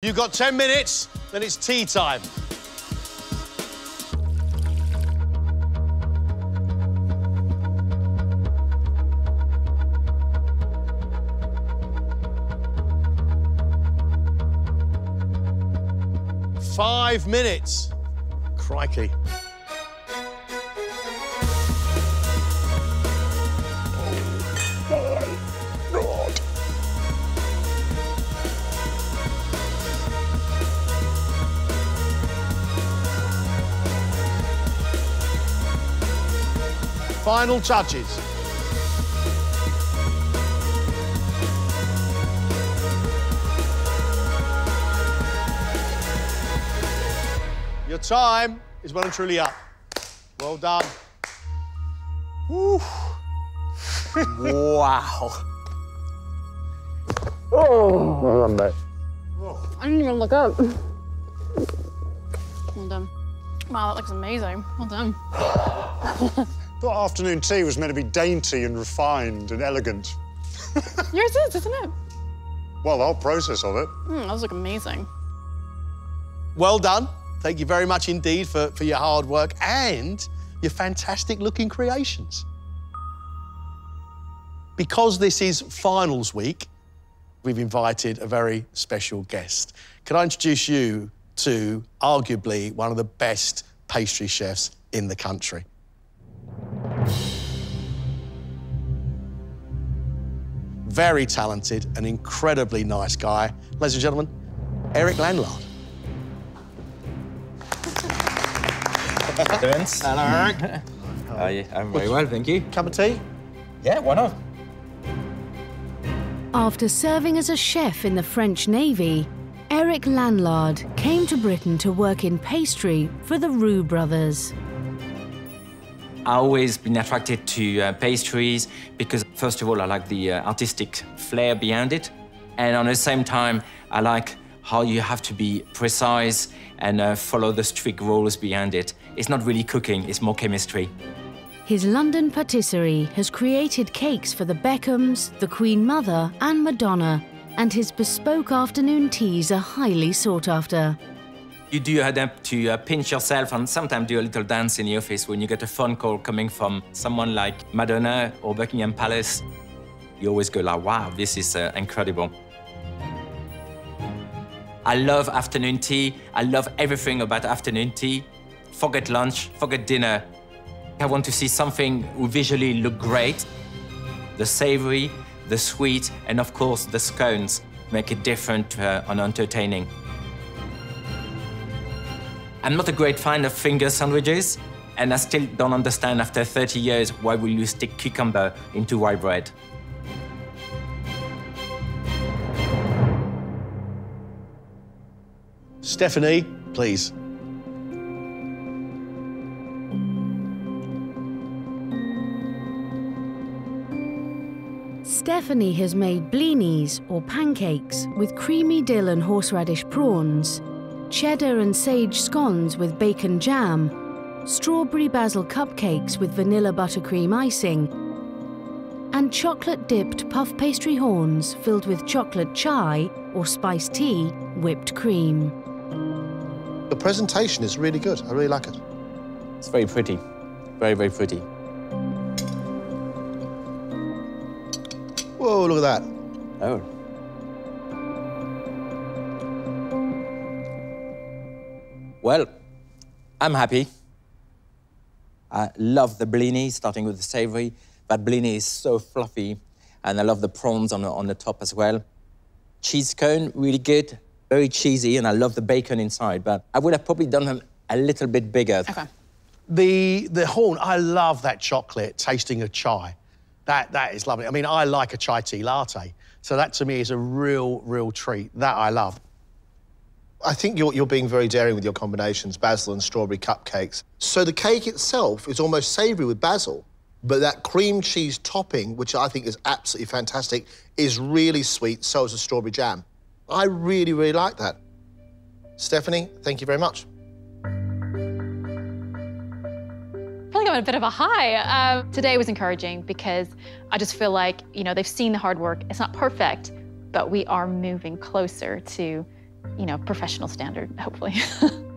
You've got 10 minutes, then it's tea time. Five minutes. Crikey. Final touches. Your time is well and truly up. Well done. Wow. Oh, well done, mate. I didn't even look up. Well done. Wow, that looks amazing. Well done. Thought afternoon tea was meant to be dainty and refined and elegant. Yours is, isn't it? Well, the whole process of it. Mm, those look amazing. Well done. Thank you very much indeed for, for your hard work and your fantastic looking creations. Because this is finals week, we've invited a very special guest. Can I introduce you to arguably one of the best pastry chefs in the country? Very talented, an incredibly nice guy. Ladies and gentlemen, Eric Lanlard. Vince. Hello, Eric. How are you? I'm very well, thank you. Cup of tea? Yeah, why not? After serving as a chef in the French Navy, Eric Lanlard came to Britain to work in pastry for the Roux brothers. I've always been attracted to uh, pastries because, first of all, I like the uh, artistic flair behind it. And at the same time, I like how you have to be precise and uh, follow the strict rules behind it. It's not really cooking, it's more chemistry. His London patisserie has created cakes for the Beckhams, the Queen Mother, and Madonna, and his bespoke afternoon teas are highly sought after. You do adapt to uh, pinch yourself and sometimes do a little dance in the office when you get a phone call coming from someone like Madonna or Buckingham Palace. You always go like, wow, this is uh, incredible. I love afternoon tea. I love everything about afternoon tea. Forget lunch, forget dinner. I want to see something who visually look great. The savory, the sweet, and of course the scones make it different uh, and entertaining. I'm not a great fan of finger sandwiches, and I still don't understand after 30 years why will you stick cucumber into white bread. Stefanie, please. Stefanie has made blinis or pancakes with creamy dill and horseradish prawns, cheddar and sage scones with bacon jam, strawberry basil cupcakes with vanilla buttercream icing, and chocolate dipped puff pastry horns filled with chocolate chai or spiced tea whipped cream. The presentation is really good. I really like it. It's very pretty, very, very pretty. Whoa, look at that. Oh. Well, I'm happy. I love the blini, starting with the savory. That blini is so fluffy, and I love the prawns on the, on the top as well. Cheese cone, really good, very cheesy, and I love the bacon inside, but I would have probably done them a little bit bigger. Okay. The the horn, I love that chocolate tasting of chai. That that is lovely. I mean, I like a chai tea latte, so that to me is a real real treat. That I love. I think you're, you're being very daring with your combinations, basil and strawberry cupcakes. So the cake itself is almost savoury with basil, but that cream cheese topping, which I think is absolutely fantastic, is really sweet, so is the strawberry jam. I really, really like that. Stefanie, thank you very much. I like I'm on a bit of a high. Uh, today was encouraging because I just feel like, you know, they've seen the hard work. It's not perfect, but we are moving closer to you know, professional standard, hopefully.